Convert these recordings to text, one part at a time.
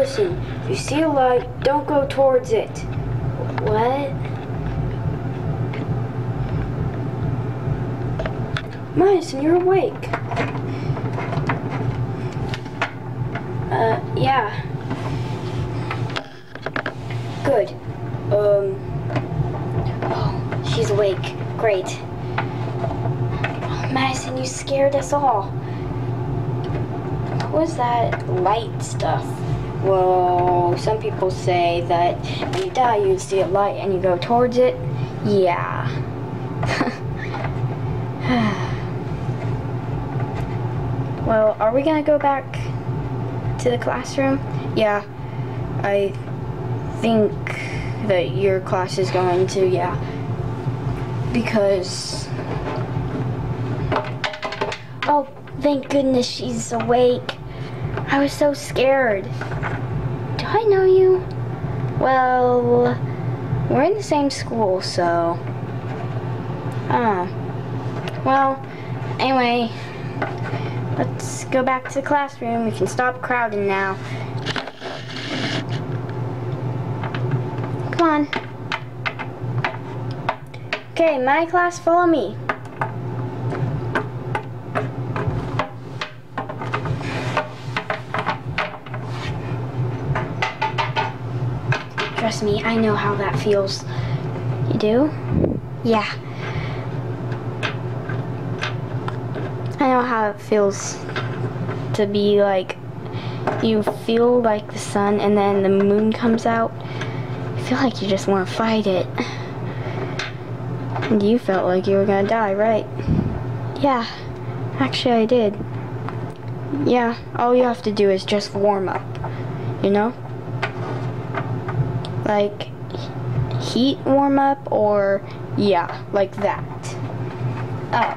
Listen, if you see a light, don't go towards it. What? Maddison, you're awake. Uh, yeah. Good. Um. Oh, she's awake. Great. Oh, Maddison, you scared us all. What was that light stuff? Well, some people say that when you die, you see a light and you go towards it. Yeah. well, are we gonna go back to the classroom? Yeah, I think that your class is going to, yeah. Because. Oh, thank goodness she's awake. I was so scared. I know you? Well, we're in the same school, so. Oh. Well, anyway, let's go back to the classroom. We can stop crowding now. Come on. Okay, my class, follow me. Me, I know how that feels. You do? Yeah. I know how it feels to be like, you feel like the sun and then the moon comes out. You feel like you just want to fight it. And you felt like you were gonna die, right? Yeah, actually I did. Yeah, all you have to do is just warm up, you know? Like, heat warm up or, yeah, like that. Oh.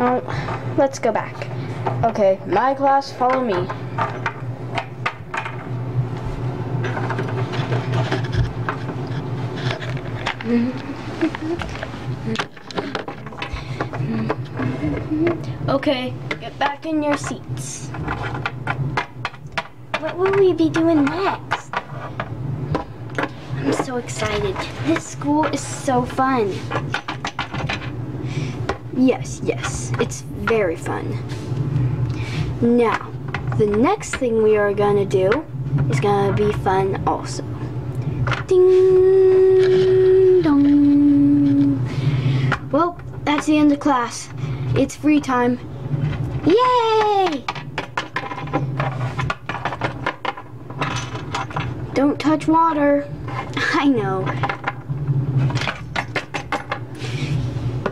Oh, let's go back. Okay, my class, follow me. Okay, get back in your seats. What will we be doing next? So excited. This school is so fun. Yes, yes, it's very fun. Now, the next thing we are gonna do is gonna be fun also. Ding dong. Well, that's the end of class. It's free time. Yay! Don't touch water. I know.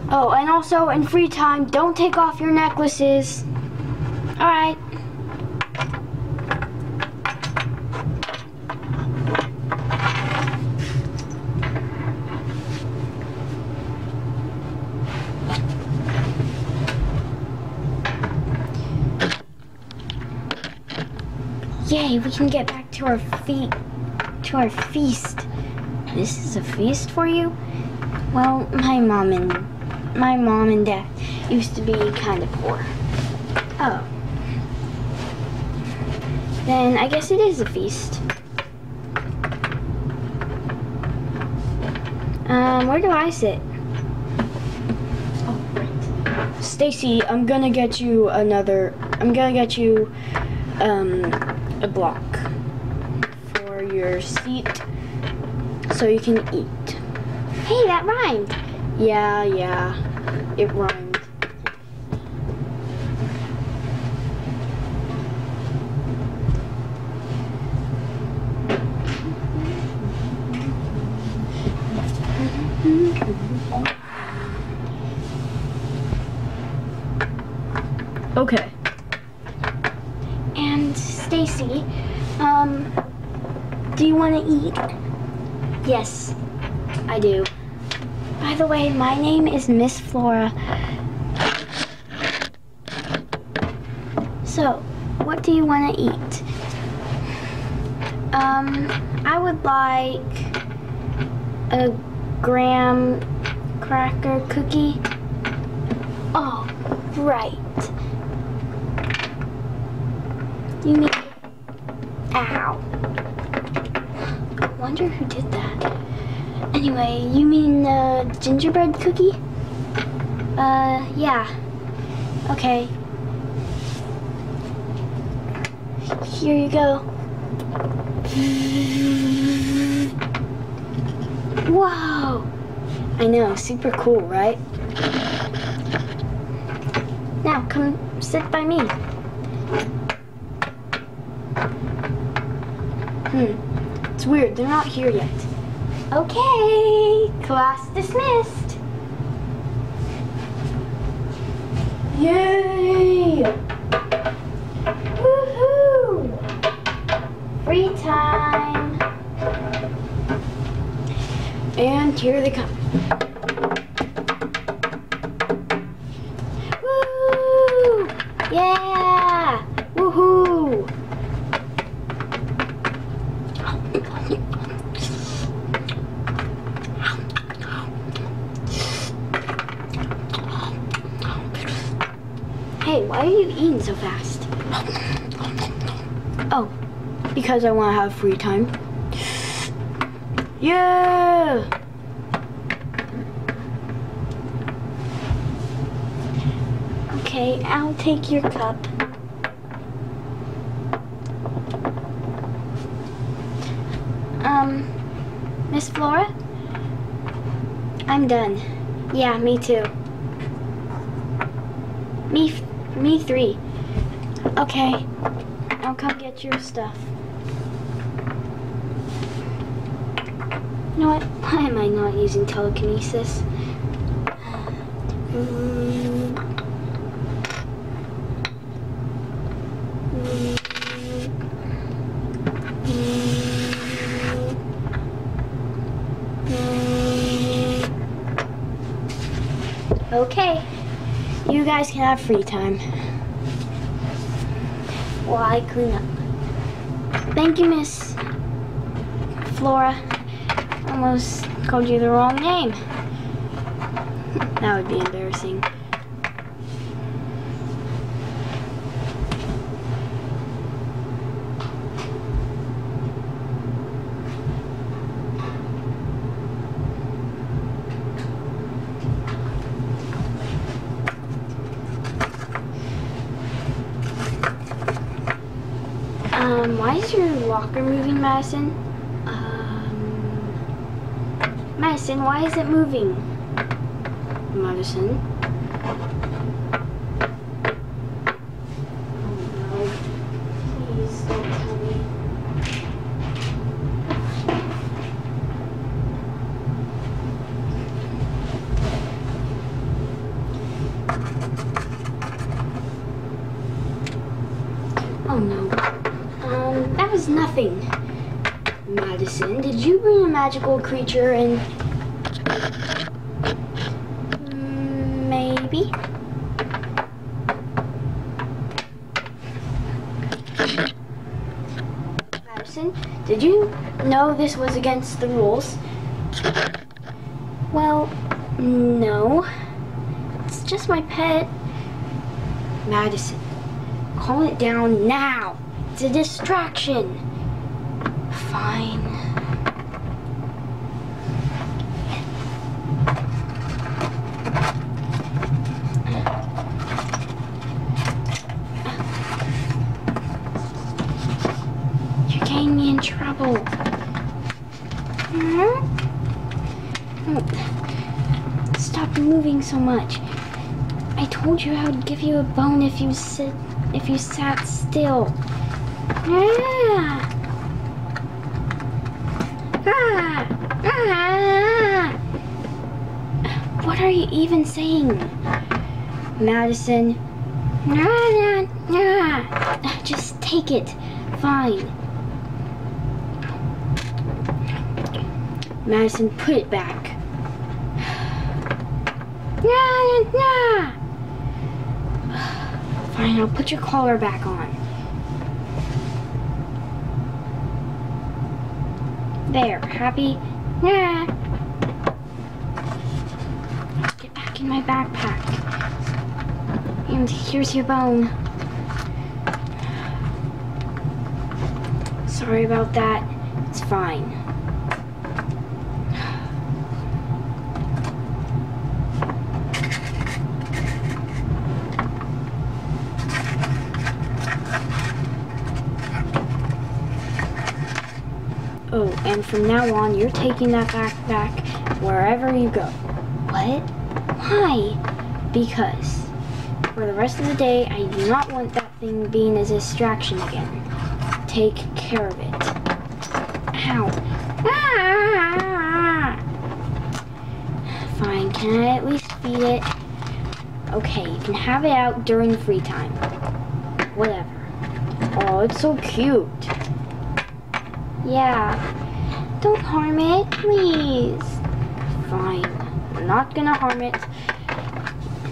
Oh, and also in free time, don't take off your necklaces. Alright. Yay, we can get back to our feet, to our feast. This is a feast for you? Well, my mom and my mom and dad used to be kind of poor. Oh. Then I guess it is a feast. Um, where do I sit? Oh, right. Stacy, I'm gonna get you another. I'm gonna get you um, a block for your seat so you can eat. Hey, that rhymed. Yeah, yeah, it rhymed. Okay. And Stacy, um, do you want to eat? Yes, I do. By the way, my name is Miss Flora. So, what do you want to eat? Um, I would like a graham cracker cookie. Oh, right. Wonder who did that. Anyway, you mean the gingerbread cookie? Uh, yeah. Okay. Here you go. Whoa! I know, super cool, right? Now, come sit by me. Hmm, weird, they're not here yet. Okay, class dismissed. Yay! Woohoo! Free time. And here they come. Woo! Yeah! Woohoo! Hey, why are you eating so fast? Oh, because I want to have free time. Yeah! Okay, I'll take your cup. Um, Miss Flora? I'm done. Yeah, me too. Me, me three. Okay, I'll come get your stuff. You know what? Why am I not using telekinesis? Okay, you guys can have free time while I clean up. Thank you, Miss Flora. Almost called you the wrong name. That would be embarrassing. Um, why is your locker moving, Maddison? Um, Maddison, why is it moving? Maddison? Oh no. Please don't tell me. Oh no. Um, that was nothing. Maddison, did you bring a magical creature in? Maybe. Maddison, did you know this was against the rules? Well, no. It's just my pet. Maddison, calm it down now. It's a distraction. Fine. You're getting me in trouble. Hmm? Stop moving so much. I told you I would give you a bone if you sit if you sat still. Ah. Ah. Ah. What are you even saying? Maddison. Ah, ah, ah. Just take it. Fine. Madison, put it back. Nah, nah. Fine, I'll put your collar back on. There, happy? Yeah. Get back in my backpack. And here's your bone. sorry about that. It's fine. Oh, and from now on, you're taking that backpack wherever you go. What? Why? Because for the rest of the day, I do not want that thing being a distraction again. Take care of it. Ow. Ah! Fine, can I at least feed it? Okay, you can have it out during free time. Whatever. Oh, it's so cute. Yeah. Don't harm it, please. Fine. I'm not gonna harm it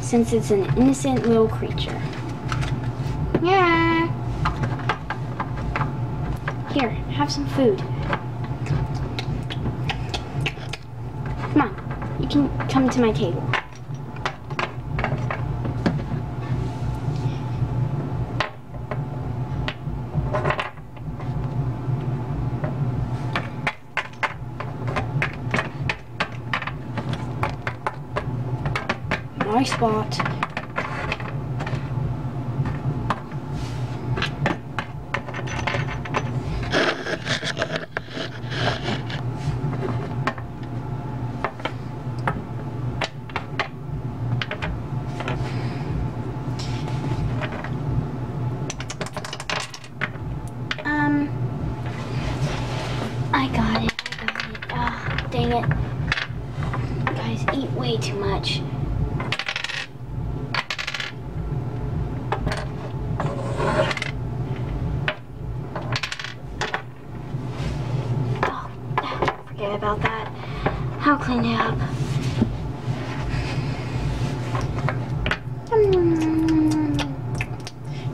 since it's an innocent little creature. Yeah. Here, have some food. Come on, you can come to my table. Spot. Um, I got it. I got it. Ah, dang it. You guys eat way too much. Oh, forget about that. I'll clean it up. Mm.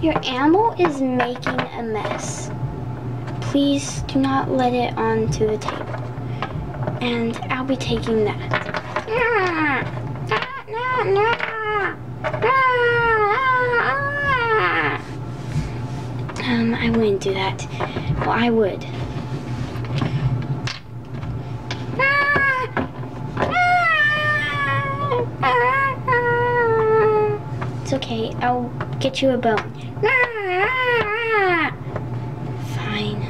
Your animal is making a mess. Please do not let it onto the table. And I'll be taking that. Um, I wouldn't do that. Well, I would. It's okay. I'll get you a bone. Fine.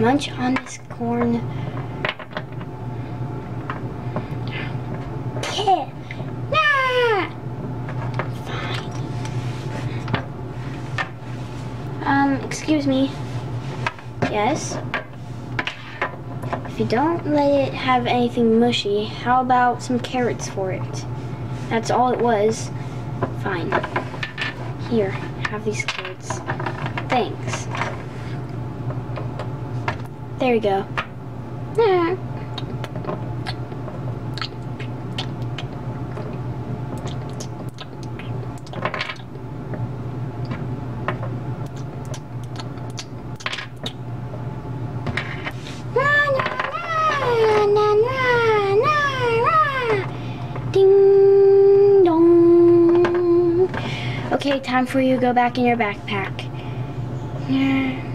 Munch on this corn. Yeah. Fine. Um, excuse me. Yes? You don't let it have anything mushy, how about some carrots for it? That's all it was. Fine. Here, have these carrots. Thanks. There you go. Yeah. Ding dong. Okay, time for you to go back in your backpack. Yeah.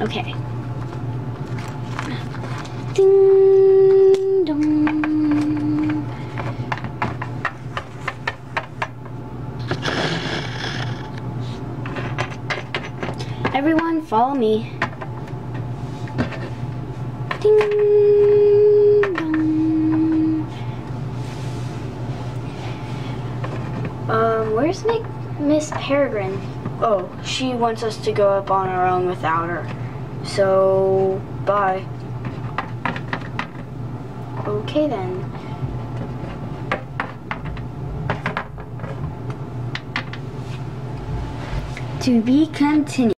Okay. Ding dong. Everyone, follow me. Ding dong. Um, where's Miss Peregrine? Oh, she wants us to go up on our own without her. So, bye. Okay then. To be continued.